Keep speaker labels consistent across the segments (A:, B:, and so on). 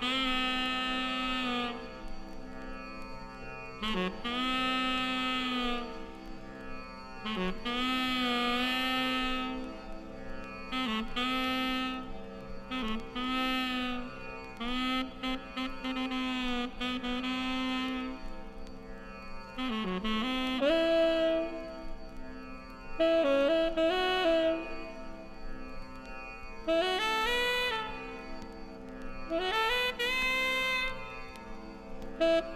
A: Thank you.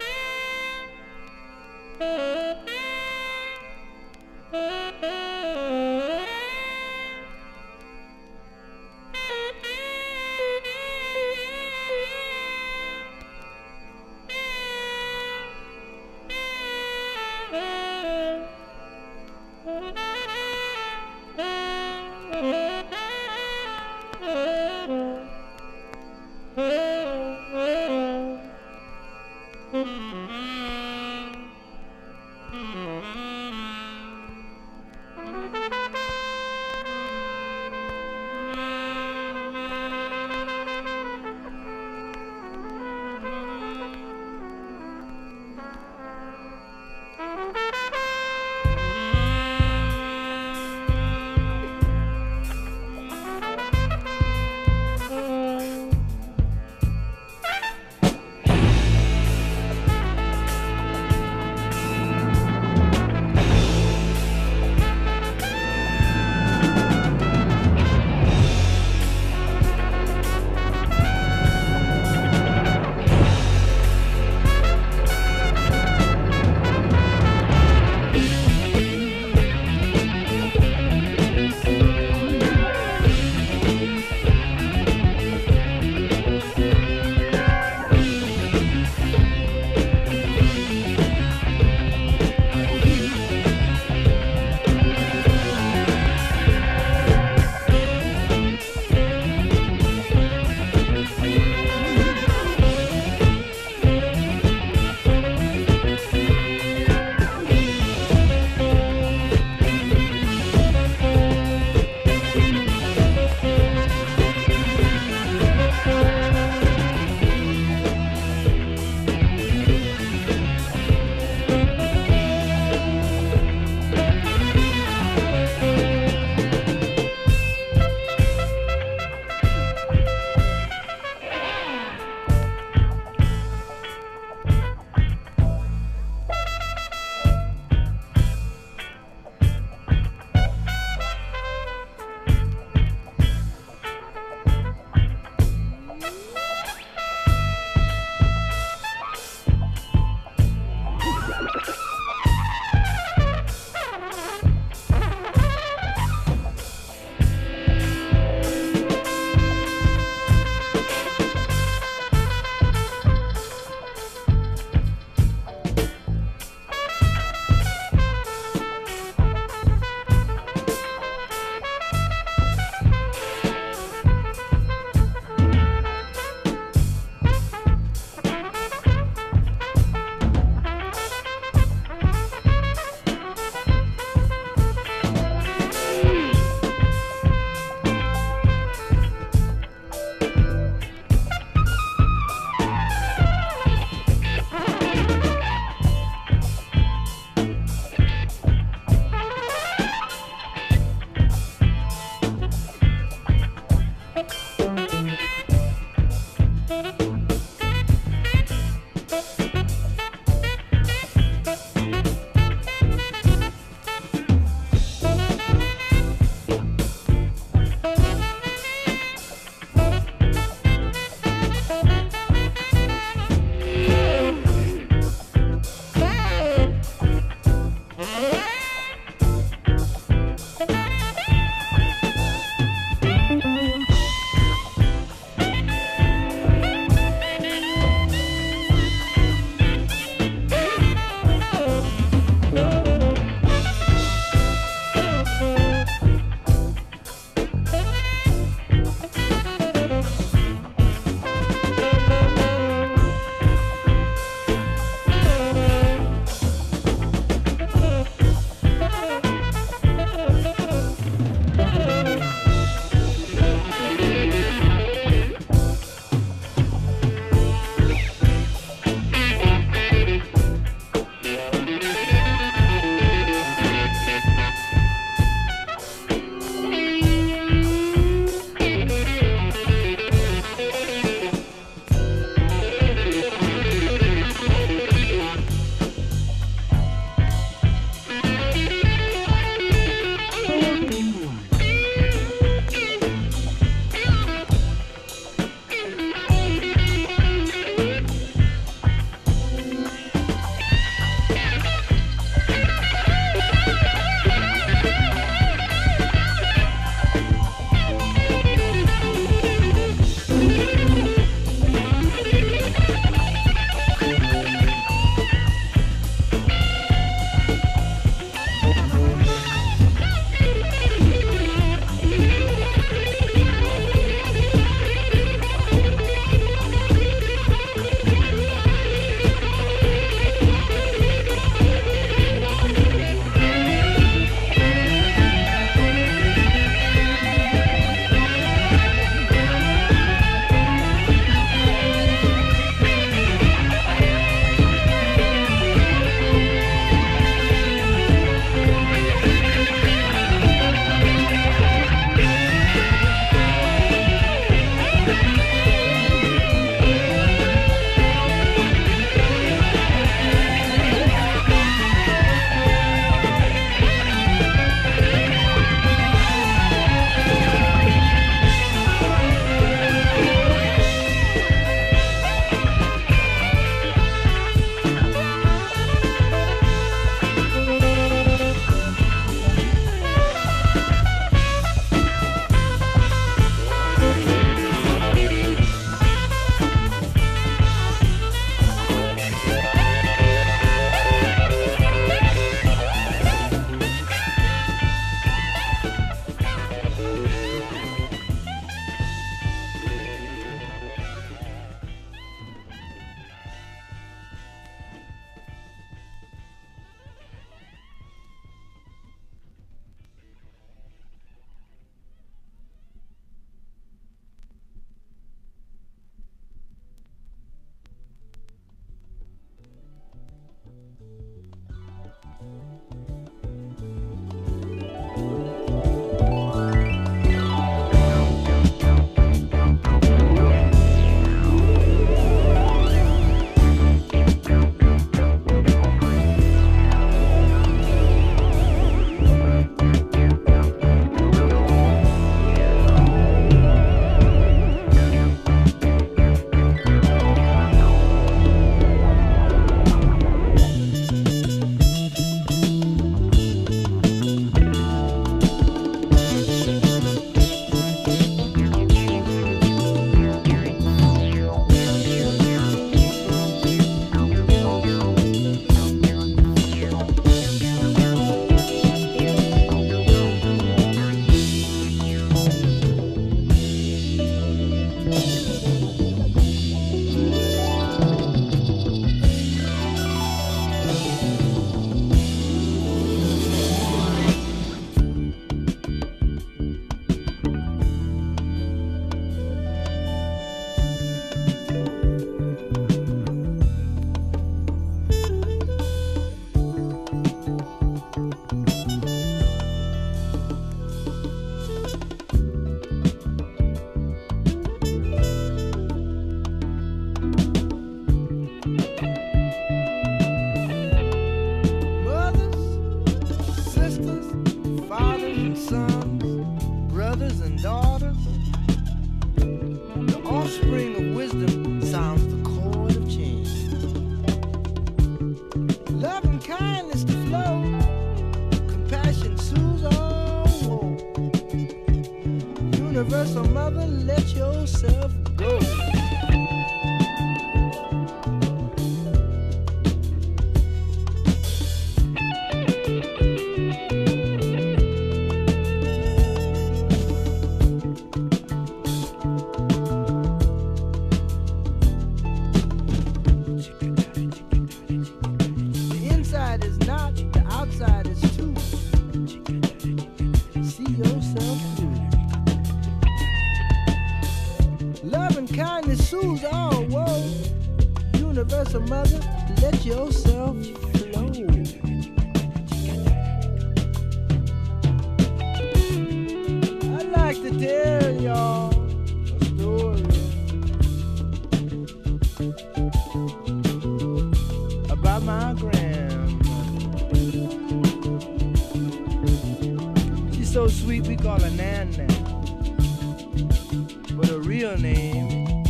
A: Real name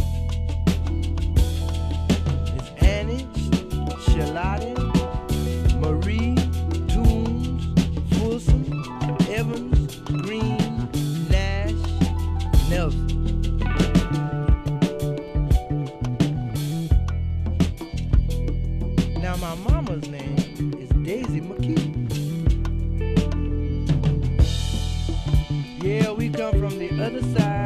A: is Annie Charlotte Marie Toombs Fulson Evans Green Nash Nelson. Now my mama's name is Daisy McKee. Yeah, we come from the other side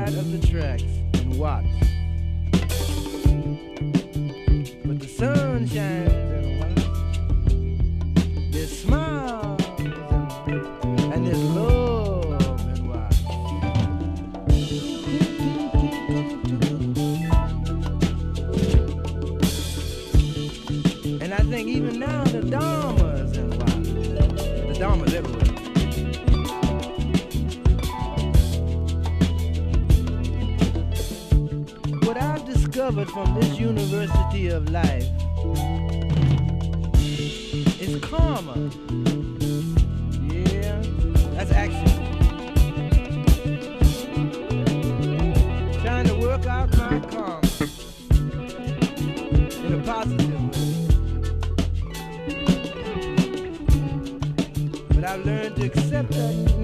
A: discovered from this University of Life is karma. Yeah, that's action. Trying to work out my karma in a positive way. But I've learned to accept that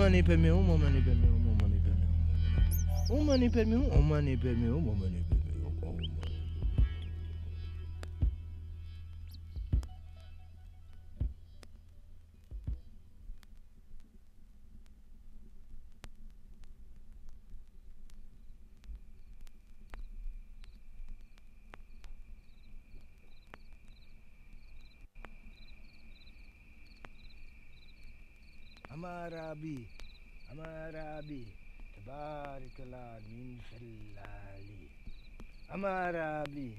A: money pay me, um money pay me, um money. Pay me, um money pay me, um money pay me, um money. Pay me, Amarabi, Amarabi, Tabarakallah min Fillali. Amarabi,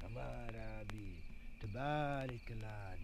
A: Amarabi, Tabarakallah min Fillali.